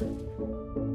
You